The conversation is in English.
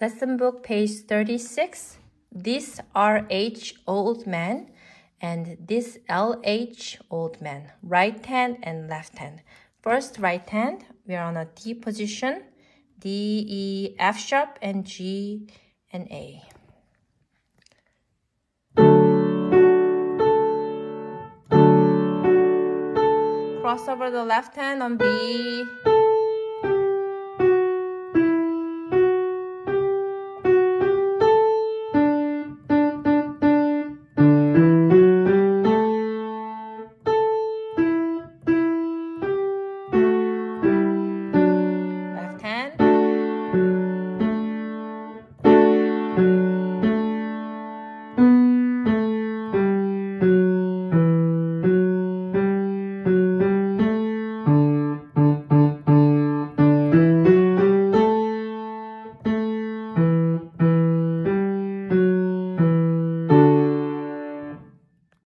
Lesson book page 36. This RH old man and this LH old man. Right hand and left hand. First right hand, we are on a D position. D, E, F sharp and G and A. Cross over the left hand on B,